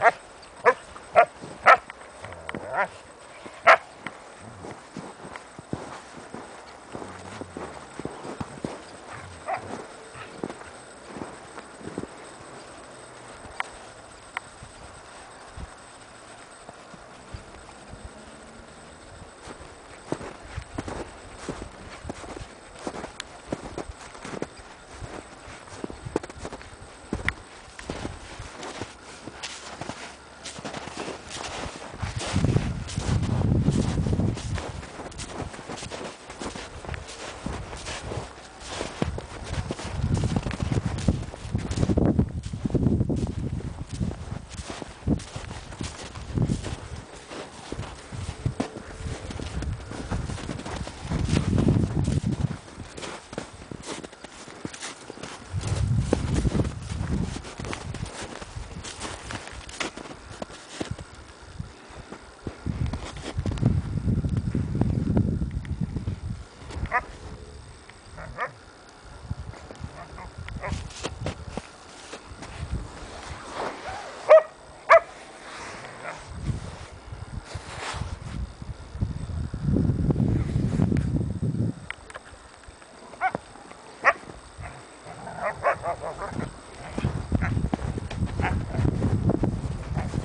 Ha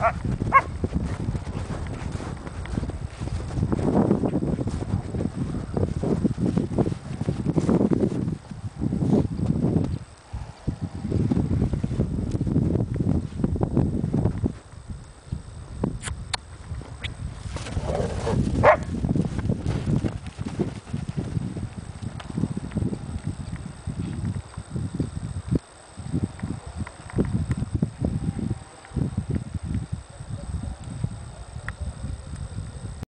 Ah.